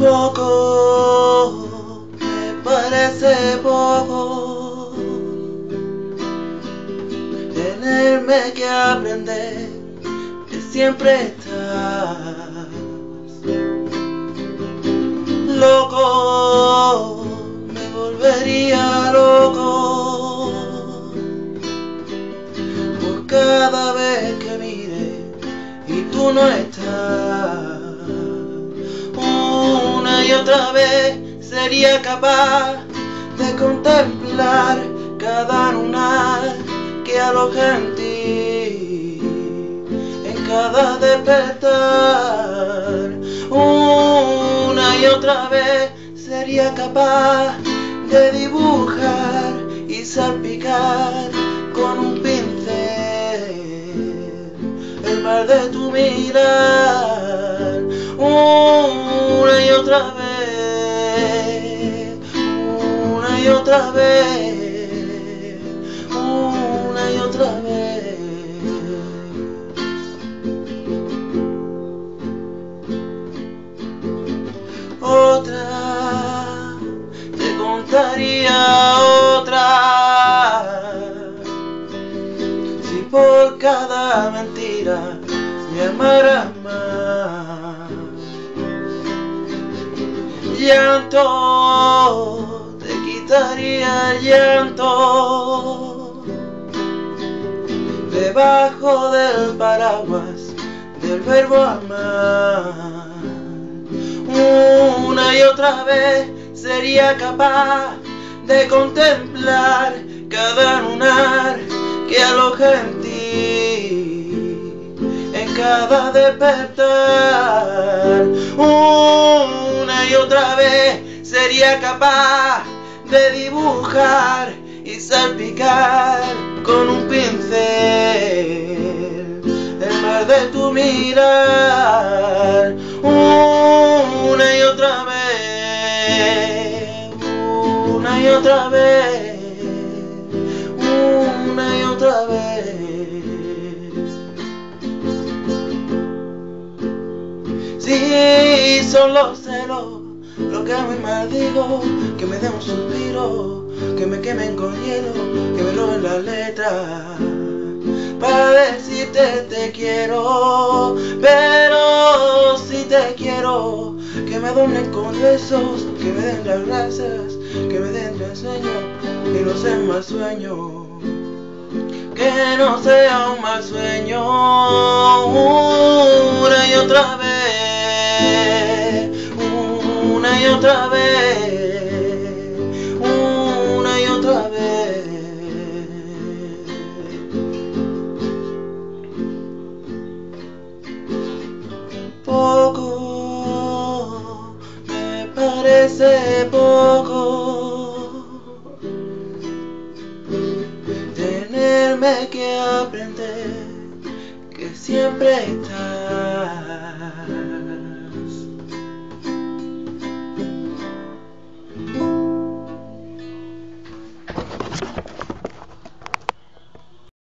poco, me parece poco. Tenerme que aprender que siempre estás. Loco, me volvería loco. Por cada vez que mire y tú no estás. Otra vez sería capaz de contemplar cada lunar que aloja en ti, en cada despertar. Una y otra vez sería capaz de dibujar y salpicar con un pincel el mar de tu mirar. Una y otra vez, otra vez, una y otra vez. Otra, te contaría otra. Si por cada mentira me amaras más. Llanto, te quitaría el llanto. Debajo del paraguas del verbo amar. Una y otra vez sería capaz de contemplar cada lunar que aloja en ti, en cada despertar. Una y otra vez sería capaz de dibujar y salpicar con un pincel el mar de tu mirar. Una y otra vez, una y otra vez, una y otra vez. Sí, son los celos lo que amo y maldigo, que me den un suspiro, que me quemen con hielo, que me roben las letras. Para decirte te quiero, pero si te quiero, que me adornen con besos, que me den las gracias, que me den el sueño, que no sea mal sueño, que no sea un mal sueño, una y otra vez, otra vez, una y otra vez. Poco, me parece poco tenerme que aprender que siempre estás